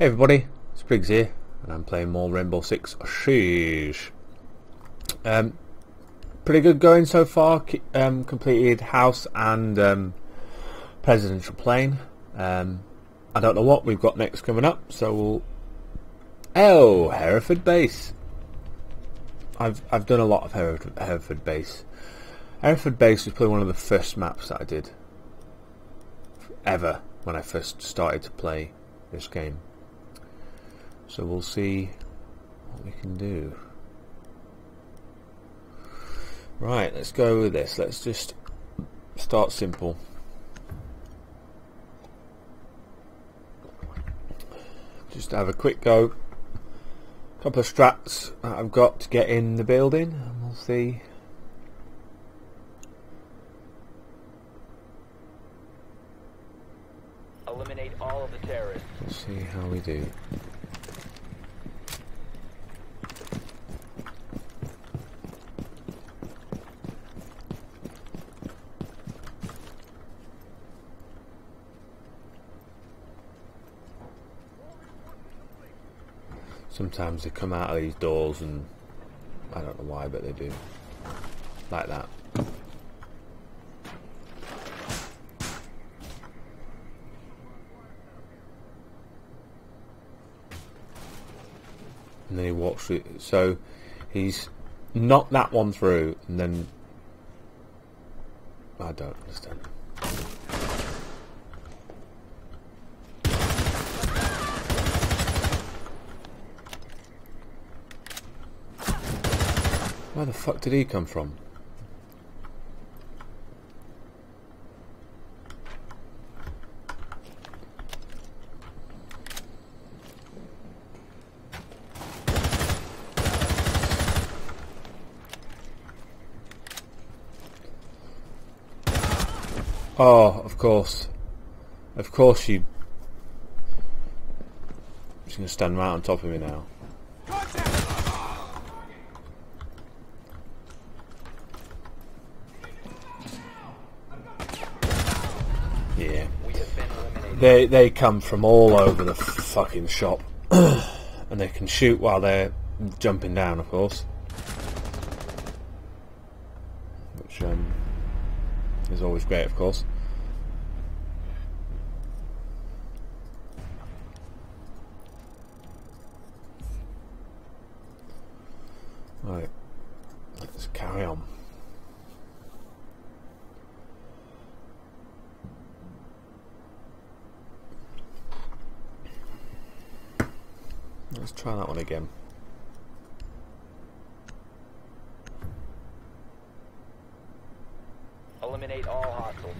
Hey everybody, Briggs here, and I'm playing more Rainbow Six Siege. Um, pretty good going so far. Um, completed house and um, presidential plane. Um, I don't know what we've got next coming up, so we'll. Oh, Hereford Base. I've I've done a lot of Hereford, Hereford Base. Hereford Base was probably one of the first maps that I did ever when I first started to play this game. So we'll see what we can do. Right, let's go with this. Let's just start simple. Just have a quick go. Couple of strats that I've got to get in the building and we'll see Eliminate all of the terrorists. Let's see how we do. Sometimes they come out of these doors and I don't know why, but they do. Like that. and then he walks through. So he's knocked that one through, and then I don't understand. Where the fuck did he come from? Oh, of course. Of course you... She's going to stand right on top of me now. Yeah. They, they come from all over the fucking shop. and they can shoot while they're jumping down, of course. Which, um is always great, of course. Right, let's carry on. Let's try that one again. Eliminate all hostiles.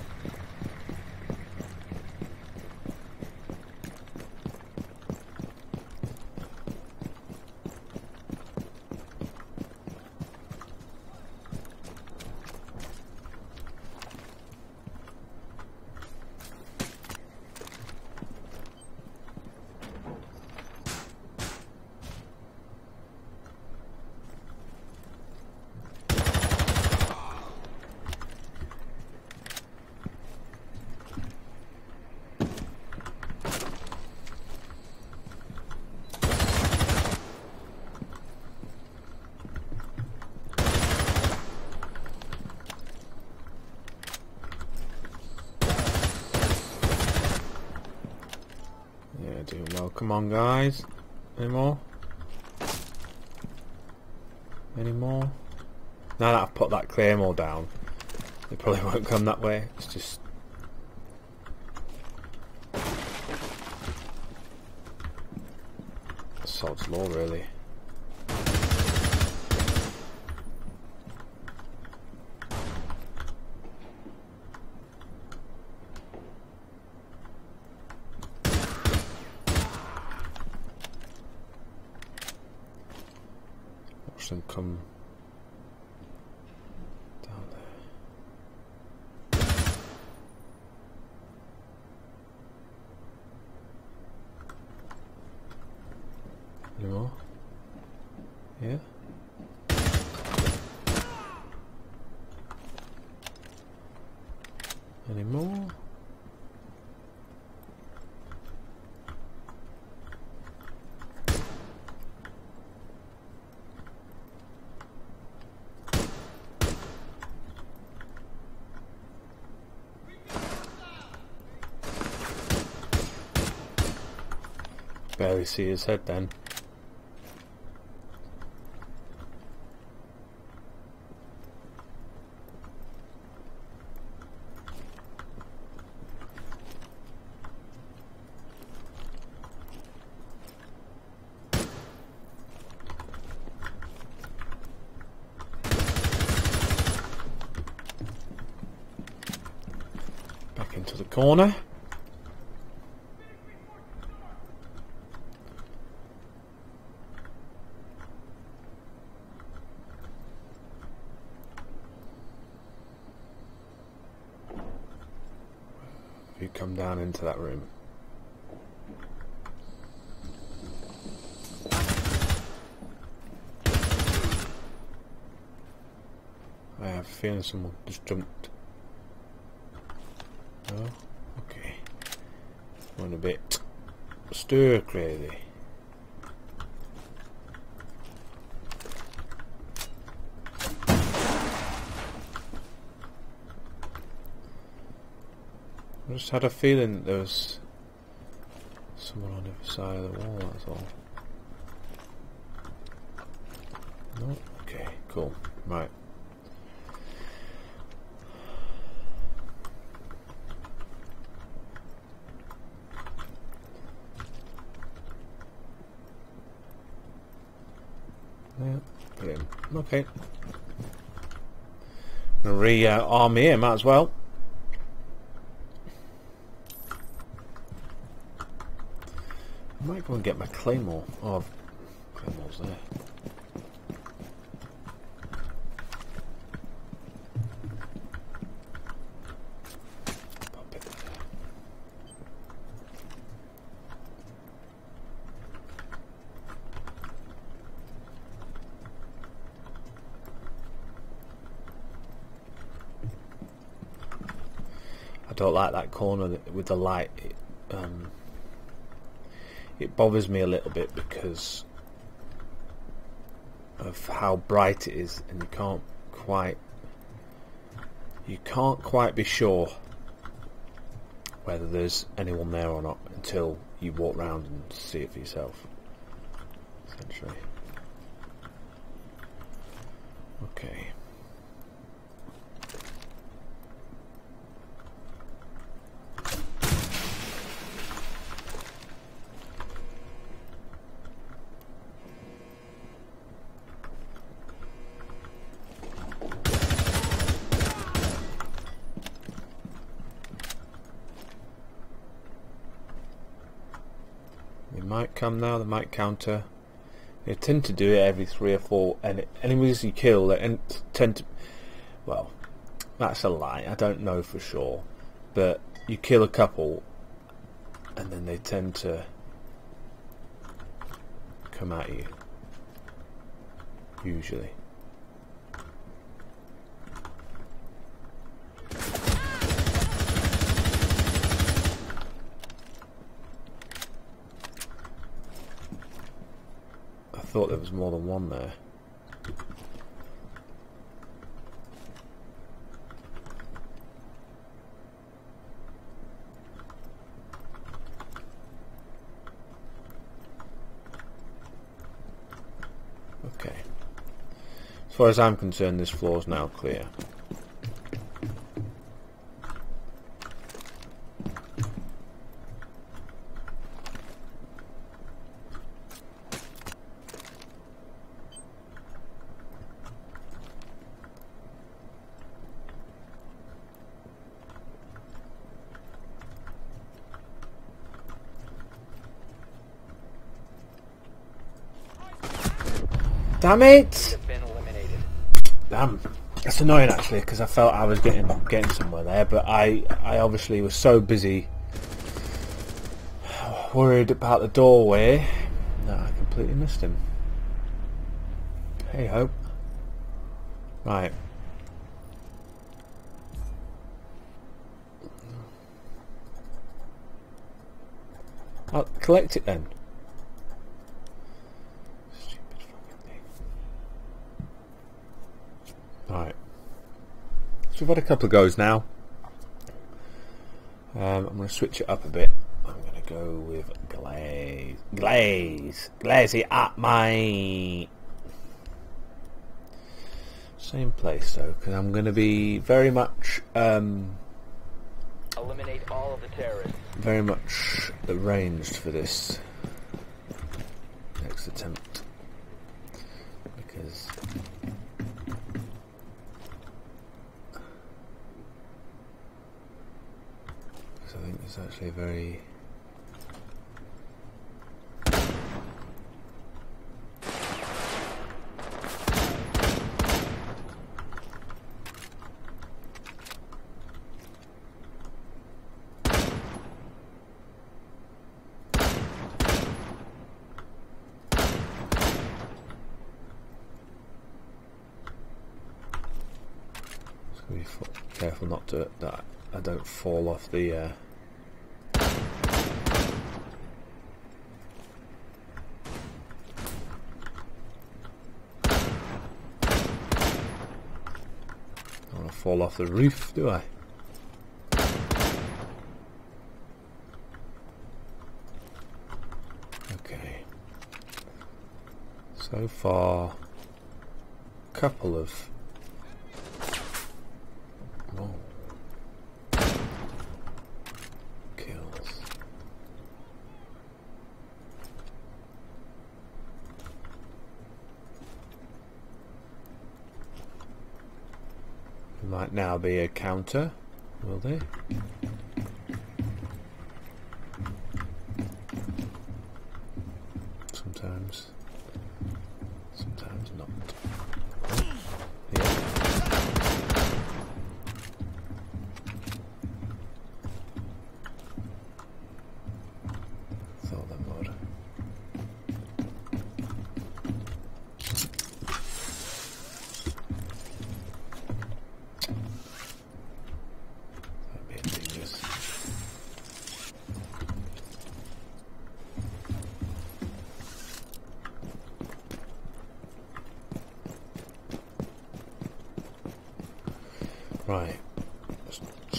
Yeah, doing well. Come on, guys. Any more? Any more? Now that I've put that claymore down, they probably won't come that way. It's just... Sod's law, really. anymore. Barely see his head then. Corner. You come down into that room. I have a feeling someone just jumped. Oh, okay. Went a bit stir crazy. I just had a feeling that there was someone on the other side of the wall, that's all. No? Okay, cool. Right. Yeah, brilliant. Okay. Re-arm uh, might as well. I might go and get my claymore. Oh, claymore's there. Pop it there. I don't like that corner with the light. It, um, it bothers me a little bit because of how bright it is, and you can't quite you can't quite be sure whether there's anyone there or not until you walk round and see it for yourself. Essentially. Okay. They might come now, they might counter. They tend to do it every three or four and enemies you kill they en- tend to well, that's a lie, I don't know for sure. But you kill a couple and then they tend to come at you. Usually. Thought there was more than one there. Okay. As far as I'm concerned, this floor is now clear. Damn it! Damn. It's annoying actually because I felt I was getting getting somewhere there, but I I obviously was so busy worried about the doorway that I completely missed him. Hey hope. Right. I'll collect it then. Stupid fucking thing. Right. So we've had a couple of goes now. Um, I'm going to switch it up a bit. I'm going to go with Glaz. Glaz. Glazy at my same place though, because I'm going to be very much, um, Eliminate all of the terrorists. very much arranged for this next attempt because because I think it's actually a very Just gonna be fa- careful not to that I don't fall off the. Uh, I want to fall off the roof, do I? Okay. So far, a couple of Oh. Kills. There might now be a counter, will there?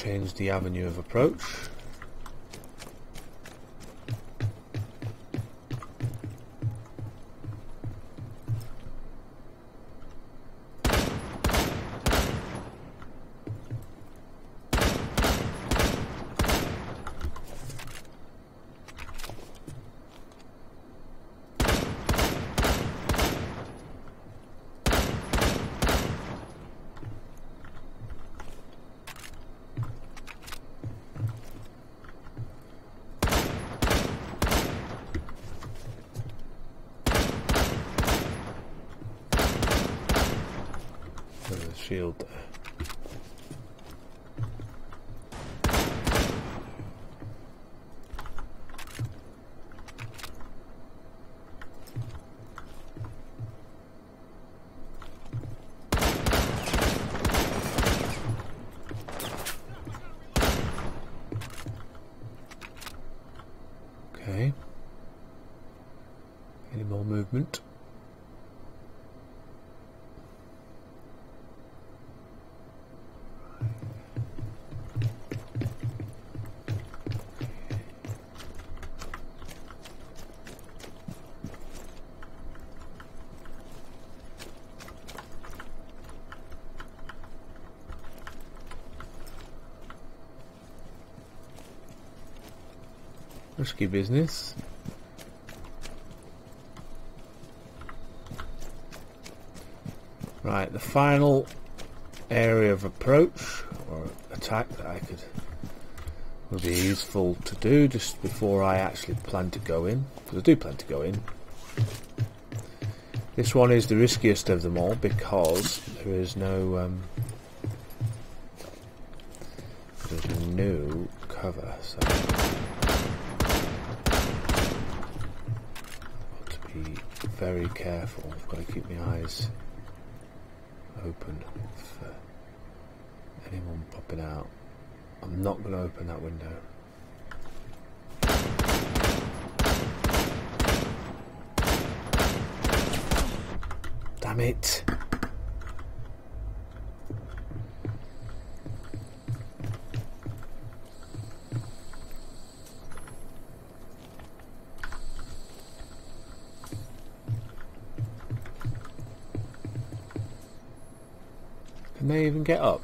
Change the avenue of approach. Shield there. Risky business. Right, the final area of approach or attack that I could would be useful to do just before I actually plan to go in, because I do plan to go in. This one is the riskiest of them all because there is no um, there's no cover, so got to be very careful. I've got to keep my eyes open for anyone popping out. I'm not going to open that window. Damn it! They even get up?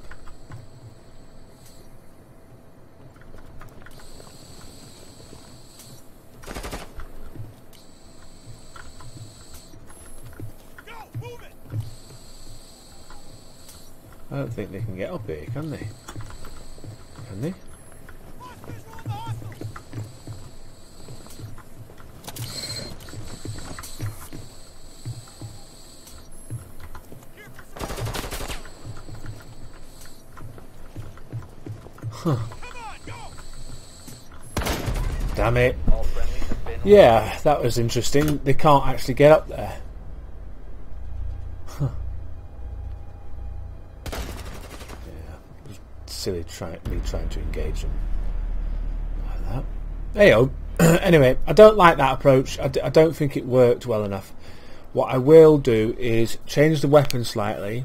I don't think they can get up here, can they? Can they? Yeah, that was interesting. They can't actually get up there. Huh. Yeah, silly trying me trying to engage them like that. Heyo. anyway, I don't like that approach. I, d- I don't think it worked well enough. What I will do is change the weapon slightly,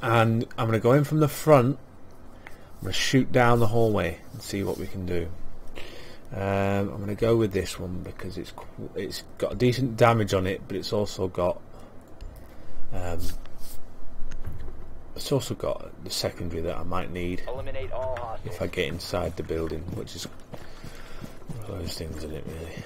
and I'm going to go in from the front. I'm going to shoot down the hallway and see what we can do. Um, I'm going to go with this one because it's it's got decent damage on it, but it's also got um, it's also got the secondary that I might need if I get inside the building, which is one of those things, isn't it? Really.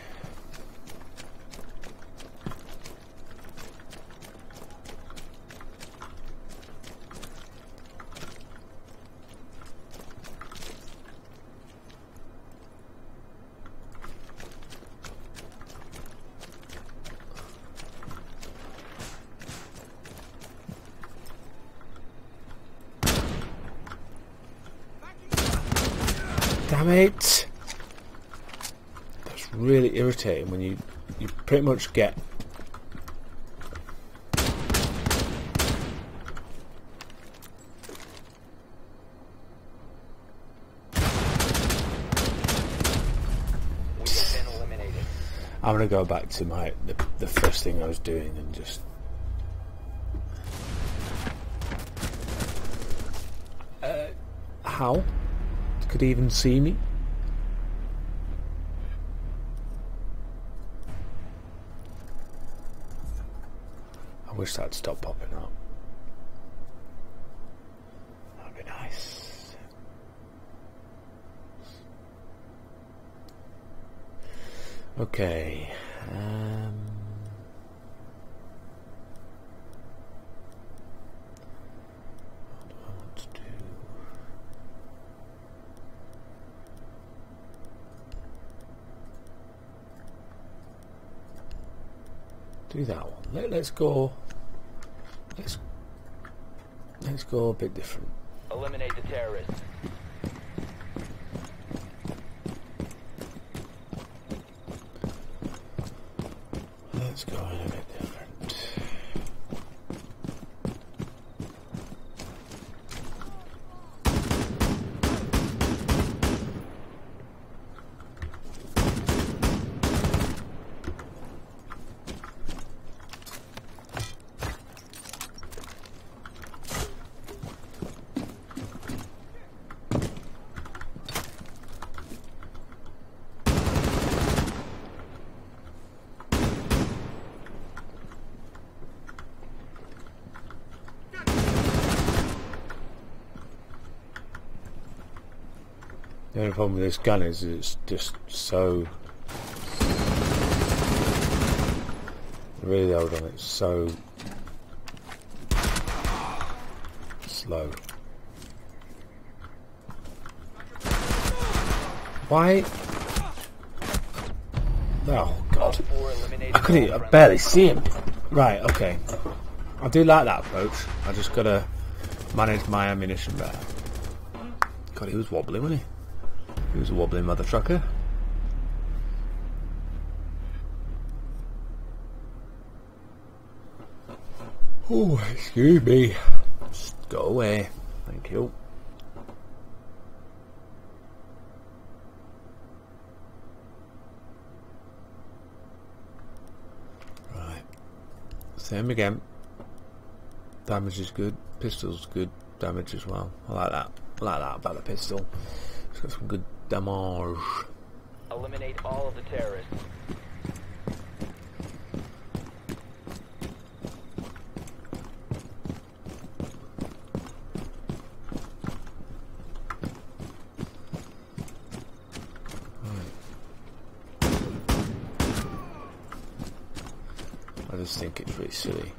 Damn it! That's really irritating when you you pretty much get. I'm gonna go back to my the, the first thing I was doing and just uh, how could even see me? I wish that'd stop popping up. That'd be nice. Okay. Um, what do I want to do? Do that one. Let, let's go. Let's let's go a bit different. Eliminate the terrorists. Let's go in a bit different. The only problem with this gun is it's just so. Really old on, it's so slow. Why? Oh god. I couldn't I barely see him. Right, okay. I do like that approach. I just gotta manage my ammunition better. God, he was wobbly, wasn't he? He was a wobbly mother trucker. Oh, excuse me. Just go away. Thank you. Right. Same again. Damage is good. Pistol's good. Damage as well. I like that. I like that about the pistol. That's some good damage. Eliminate all of the terrorists. I just think it's really silly.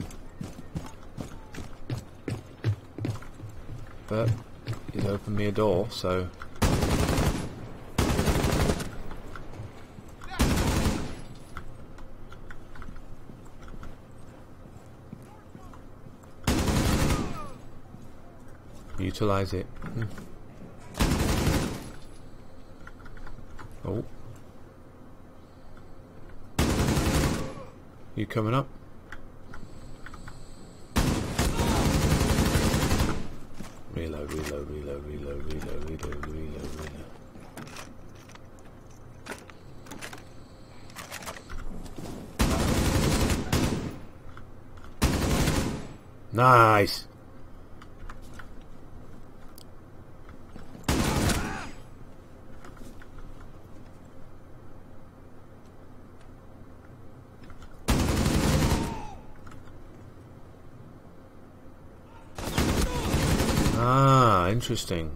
But it's opened me a door, so utilize it. Oh. You coming up? Reload, reload, reload, reload, reload, reload, reload, reload. Nice! Interesting.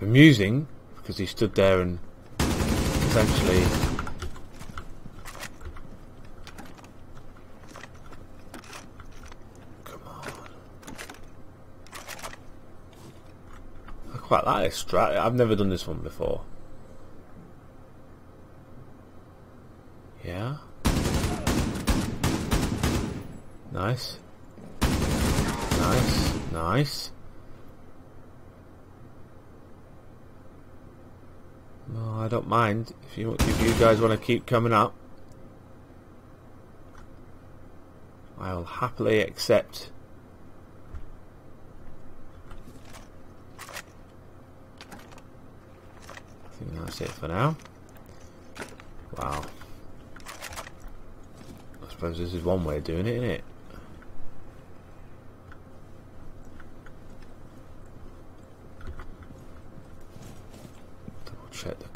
Amusing, because he stood there and essentially Come on. I quite like this strat. I've never done this one before. Yeah. Nice. Nice. Nice. No, I don't mind if you if you guys want to keep coming up. I'll happily accept. I think that's it for now. Wow. I suppose this is one way of doing it, isn't it?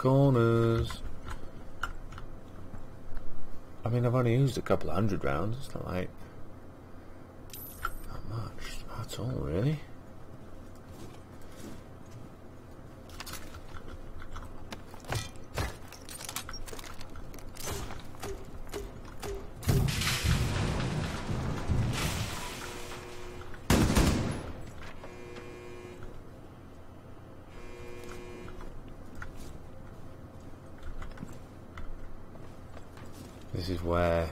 Corners. I mean, I've only used a couple of hundred rounds. It's not like not much at all, really. This is where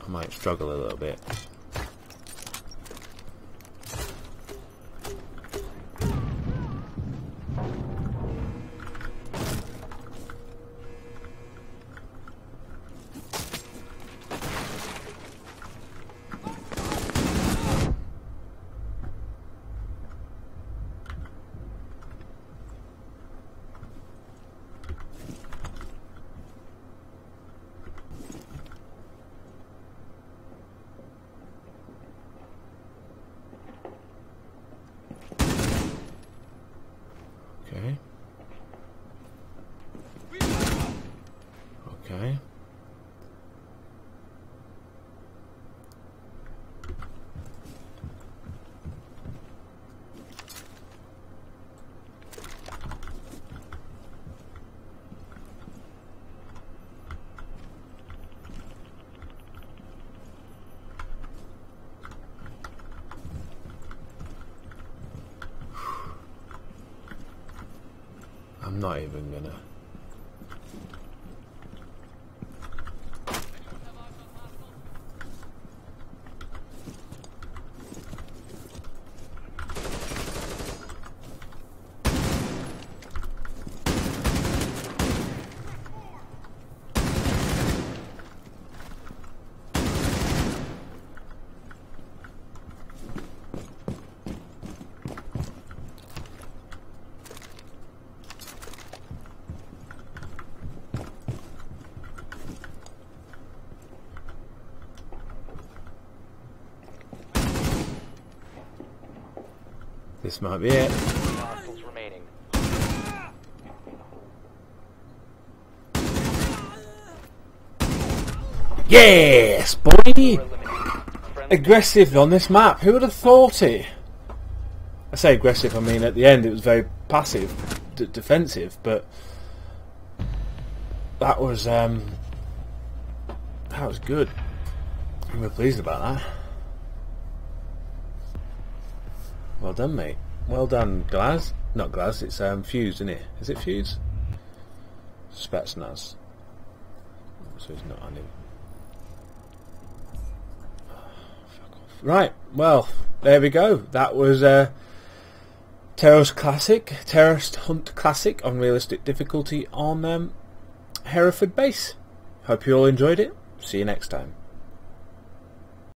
I might struggle a little bit. Okay. Okay. I'm not even gonna. This might be it. Yes, boy! Aggressive on this map. Who would have thought it? I say aggressive. I mean, at the end, it was very passive, d- defensive, but that was um, that was good. I'm really pleased about that. Well done, mate. Well done, Glaz. Not Glaz, it's um, Fuse, isn't it? Is it Fuse? Spetsnaz. So he's not on him. Right, well, there we go. That was uh, Terrorist Classic, Terrorist Hunt Classic on realistic difficulty on um, Hereford Base. Hope you all enjoyed it. See you next time.